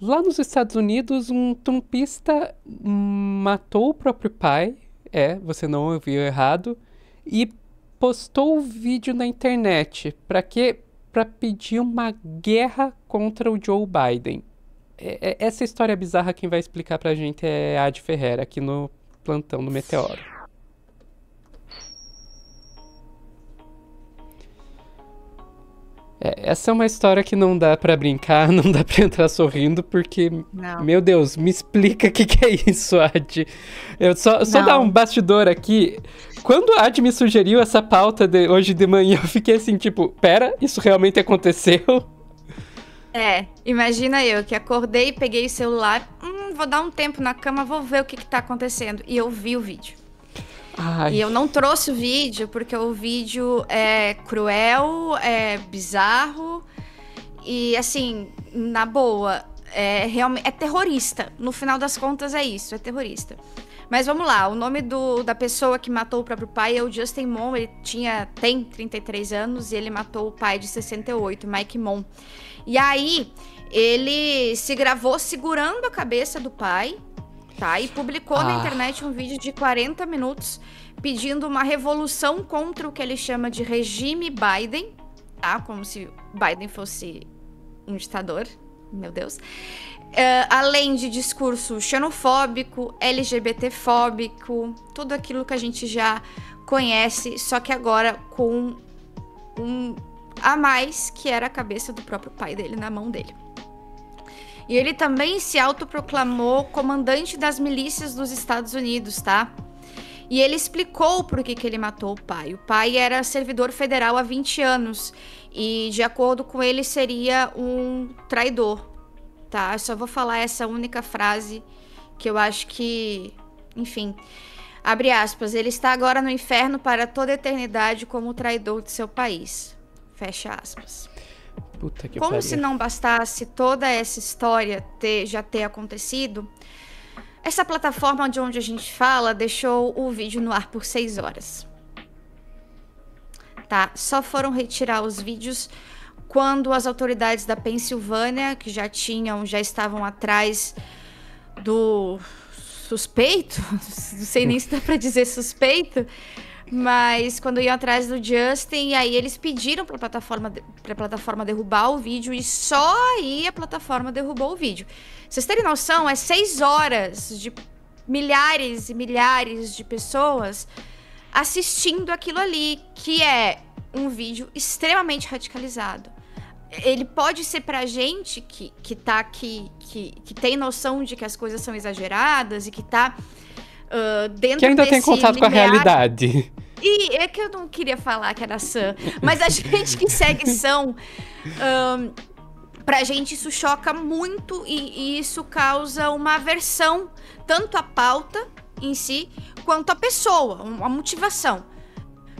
Lá nos Estados Unidos, um trumpista matou o próprio pai. É, você não ouviu errado. E postou o vídeo na internet. Para quê? Para pedir uma guerra contra o Joe Biden. É, é, essa história bizarra quem vai explicar pra gente é a Ad Ferreira, aqui no plantão do Meteoro. Essa é uma história que não dá para brincar, não dá para entrar sorrindo, porque, não. meu Deus, me explica o que, que, é isso, Ad. Eu só, só dar um bastidor aqui. Quando a Ad me sugeriu essa pauta de hoje de manhã, eu fiquei assim, tipo, pera, isso realmente aconteceu? É, imagina eu que acordei, peguei o celular, hum, vou dar um tempo na cama, vou ver o que, que tá acontecendo. E eu vi o vídeo. Ai. E eu não trouxe o vídeo porque o vídeo é cruel, é bizarro e assim, na boa, é realmente é terrorista. No final das contas é isso, é terrorista. Mas vamos lá, o nome do, da pessoa que matou o próprio pai é o Justin Mon, ele tinha tem 33 anos e ele matou o pai de 68, Mike Mon. E aí ele se gravou segurando a cabeça do pai tá? E publicou ah. na internet um vídeo de 40 minutos pedindo uma revolução contra o que ele chama de regime Biden, tá? Como se Biden fosse um ditador, meu Deus. Uh, além de discurso xenofóbico, LGBTfóbico, tudo aquilo que a gente já conhece, só que agora com um a mais, que era a cabeça do próprio pai dele na mão dele. E ele também se autoproclamou comandante das milícias dos Estados Unidos, tá? E ele explicou por que, que ele matou o pai. O pai era servidor federal há 20 anos e, de acordo com ele, seria um traidor, tá? Eu só vou falar essa única frase que eu acho que, enfim, abre aspas, ele está agora no inferno para toda a eternidade como traidor de seu país. Fecha aspas. Puta que Como pariu. se não bastasse toda essa história ter, já ter acontecido, essa plataforma de onde a gente fala deixou o vídeo no ar por seis horas. Tá? Só foram retirar os vídeos quando as autoridades da Pensilvânia, que já tinham, já estavam atrás do suspeito, não sei nem se dá para dizer suspeito, mas quando iam atrás do Justin, aí eles pediram para a plataforma, pra plataforma derrubar o vídeo e só aí a plataforma derrubou o vídeo. Vocês terem noção, é seis horas de milhares e milhares de pessoas assistindo aquilo ali, que é um vídeo extremamente radicalizado. Ele pode ser pra gente que, que tá aqui, que, que tem noção de que as coisas são exageradas e que tá uh, dentro Que ainda tem contato com a realidade. E é que eu não queria falar que era Sam, mas a gente que segue Sam, um, pra gente isso choca muito e, e isso causa uma aversão, tanto à pauta em si, quanto à pessoa, uma motivação.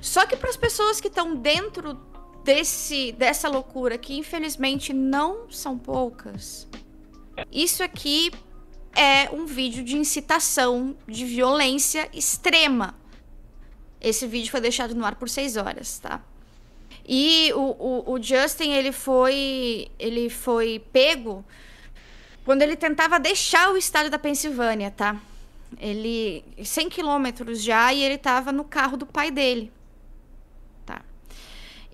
Só que para as pessoas que estão dentro desse dessa loucura, que infelizmente não são poucas, isso aqui é um vídeo de incitação de violência extrema. Esse vídeo foi deixado no ar por seis horas, tá? E o, o, o Justin, ele foi, ele foi pego quando ele tentava deixar o estado da Pensilvânia, tá? Ele, 100 quilômetros já, e ele tava no carro do pai dele.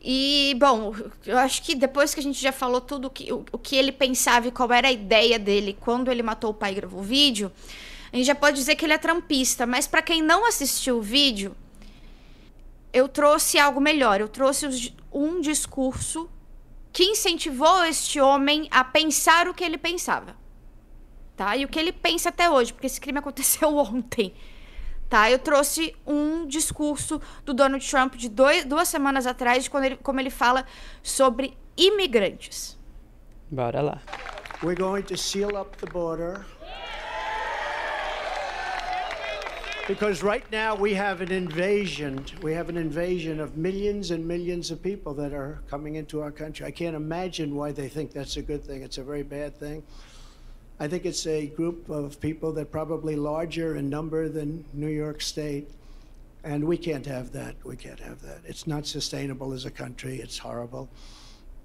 E, bom, eu acho que depois que a gente já falou tudo que, o, o que ele pensava e qual era a ideia dele quando ele matou o pai e gravou o vídeo, a gente já pode dizer que ele é trampista. Mas para quem não assistiu o vídeo, eu trouxe algo melhor. Eu trouxe um discurso que incentivou este homem a pensar o que ele pensava. Tá? E o que ele pensa até hoje, porque esse crime aconteceu ontem tá? Eu trouxe um discurso do Donald Trump de dois, duas semanas atrás, de quando ele, como ele fala sobre imigrantes. Bora lá. We're going to seal up the border. Because right now we have an invasion. We have an invasion of millions and millions of people that are coming into our country. I can't imagine why they think that's a good thing. It's a very bad thing. I think it's a group of people that probably larger in number than New York State. And we can't have that. We can't have that. It's not sustainable as a country. It's horrible.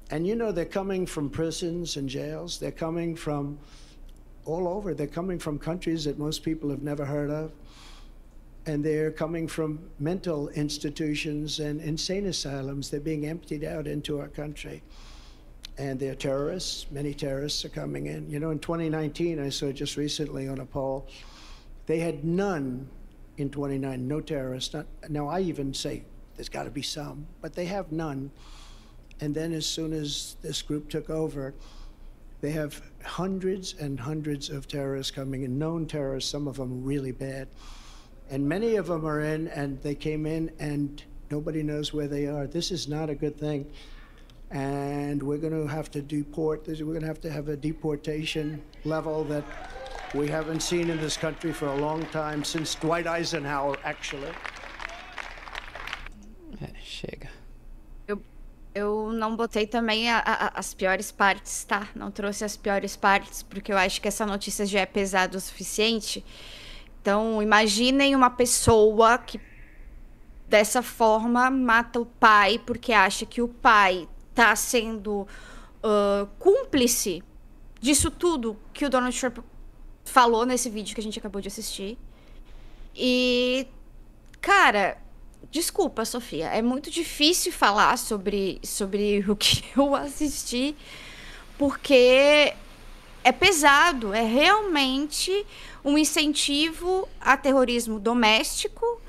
And you know, they're coming from prisons and jails. They're coming from all over. They're coming from countries that most people have never heard of. And they're coming from mental institutions and insane asylums. They're being emptied out into our country. And they're terrorists. Many terrorists are coming in. You know, in 2019, I saw just recently on a poll, they had none in 29, no terrorists. Not, now, I even say there's got to be some, but they have none. And then as soon as this group took over, they have hundreds and hundreds of terrorists coming in, known terrorists, some of them really bad. And many of them are in, and they came in, and nobody knows where they are. This is not a good thing. And we're going to have to deport, we're going to have to have a deportation level that we haven't seen in this country for a long time, since Dwight Eisenhower, actually. É, chega. Eu, eu não botei também a, a, as piores partes, tá? Não trouxe as piores partes, porque eu acho que essa notícia já é pesada o suficiente. Então, imaginem uma pessoa que dessa forma mata o pai porque acha que o pai está sendo uh, cúmplice disso tudo que o Donald Trump falou nesse vídeo que a gente acabou de assistir. E, cara, desculpa, Sofia, é muito difícil falar sobre, sobre o que eu assisti, porque é pesado, é realmente um incentivo a terrorismo doméstico,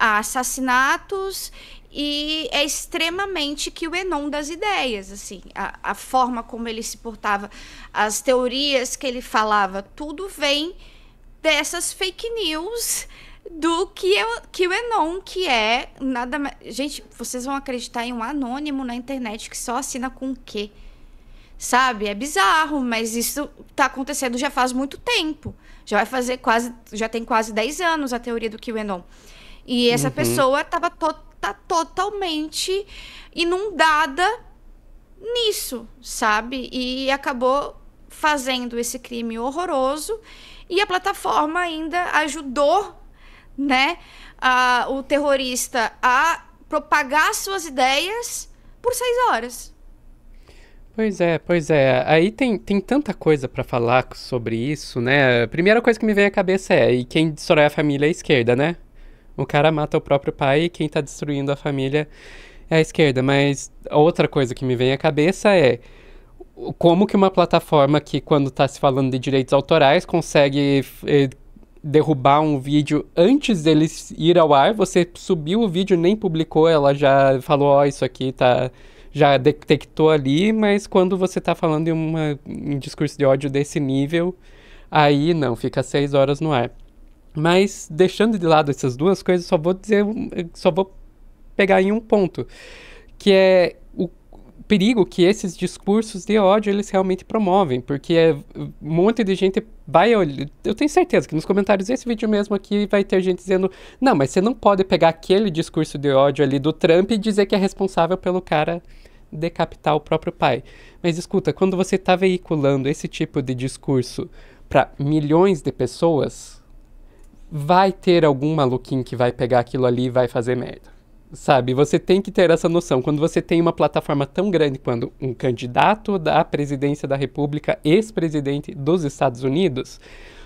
a assassinatos e é extremamente que o enon das ideias, assim, a, a forma como ele se portava, as teorias que ele falava, tudo vem dessas fake news do que, eu, que o Enon, que é nada mais. Gente, vocês vão acreditar em um anônimo na internet que só assina com o quê? Sabe? É bizarro, mas isso tá acontecendo já faz muito tempo. Já vai fazer quase. Já tem quase 10 anos a teoria do QAnon. E essa uhum. pessoa tava to tá totalmente inundada nisso, sabe? E acabou fazendo esse crime horroroso e a plataforma ainda ajudou, né, a, o terrorista a propagar suas ideias por seis horas. Pois é, pois é. Aí tem, tem tanta coisa para falar sobre isso, né? A primeira coisa que me vem à cabeça é, e quem destrói a família é a esquerda, né? O cara mata o próprio pai e quem tá destruindo a família é a esquerda. Mas outra coisa que me vem à cabeça é como que uma plataforma que, quando está se falando de direitos autorais, consegue eh, derrubar um vídeo antes dele ir ao ar, você subiu o vídeo, nem publicou, ela já falou, ó, oh, isso aqui tá... Já detectou ali, mas quando você está falando em uma, um discurso de ódio desse nível, aí não, fica seis horas no ar. Mas deixando de lado essas duas coisas, só vou dizer, só vou pegar em um ponto, que é o perigo que esses discursos de ódio eles realmente promovem, porque é, um monte de gente vai eu tenho certeza que nos comentários desse vídeo mesmo aqui vai ter gente dizendo, não, mas você não pode pegar aquele discurso de ódio ali do Trump e dizer que é responsável pelo cara decapitar o próprio pai. Mas escuta, quando você está veiculando esse tipo de discurso para milhões de pessoas, vai ter algum maluquinho que vai pegar aquilo ali e vai fazer merda. Sabe, você tem que ter essa noção. Quando você tem uma plataforma tão grande quando um candidato da presidência da República, ex-presidente dos Estados Unidos,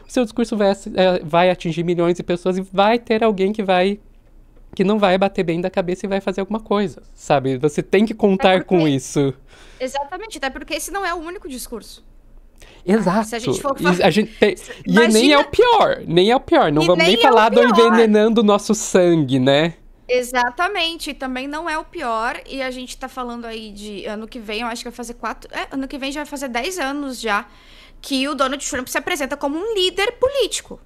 o seu discurso vai, é, vai atingir milhões de pessoas e vai ter alguém que vai que não vai bater bem da cabeça e vai fazer alguma coisa, sabe? Você tem que contar é porque, com isso. Exatamente, até porque esse não é o único discurso. Exato. Se a gente for falar... a gente tem... Imagina... E nem é o pior, nem é o pior. Não e vamos nem, nem é falar do envenenando o nosso sangue, né? Exatamente, também não é o pior. E a gente tá falando aí de ano que vem, eu acho que vai fazer quatro. É, ano que vem já vai fazer dez anos já que o Donald Trump se apresenta como um líder político.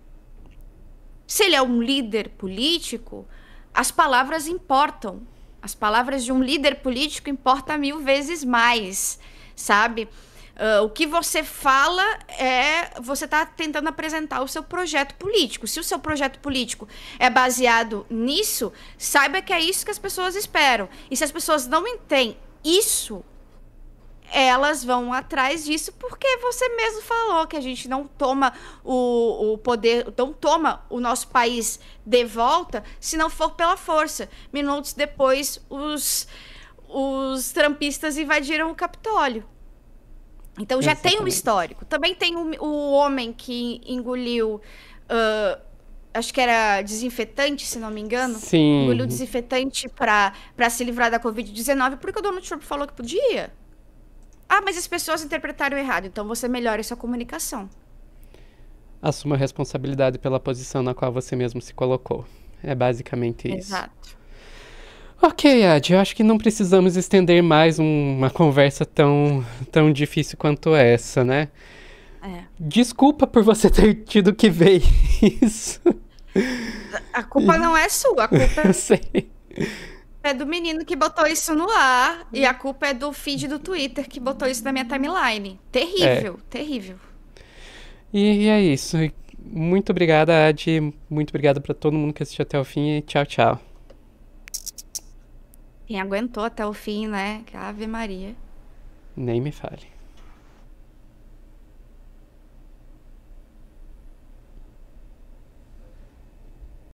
Se ele é um líder político, as palavras importam. As palavras de um líder político importam mil vezes mais, sabe? Uh, o que você fala é. Você está tentando apresentar o seu projeto político. Se o seu projeto político é baseado nisso, saiba que é isso que as pessoas esperam. E se as pessoas não entendem isso, elas vão atrás disso porque você mesmo falou que a gente não toma o, o poder, não toma o nosso país de volta se não for pela força. Minutos depois, os os trampistas invadiram o Capitólio. Então já Exatamente. tem um histórico. Também tem o, o homem que engoliu. Uh, acho que era desinfetante, se não me engano. Sim. Engoliu desinfetante para se livrar da Covid-19, porque o Donald Trump falou que podia. Ah, mas as pessoas interpretaram errado, então você melhora sua comunicação. Assuma a responsabilidade pela posição na qual você mesmo se colocou. É basicamente isso. Exato. Ok, Ad, eu acho que não precisamos estender mais um, uma conversa tão, tão difícil quanto essa, né? É. Desculpa por você ter tido que ver isso. A culpa não é sua, a culpa sei. é do menino que botou isso no ar e a culpa é do feed do Twitter que botou isso na minha timeline. Terrível, é. terrível. E, e é isso. Muito obrigada, Ad. Muito obrigada para todo mundo que assistiu até o fim e tchau, tchau. Quem aguentou até o fim, né? Ave Maria. Nem me fale.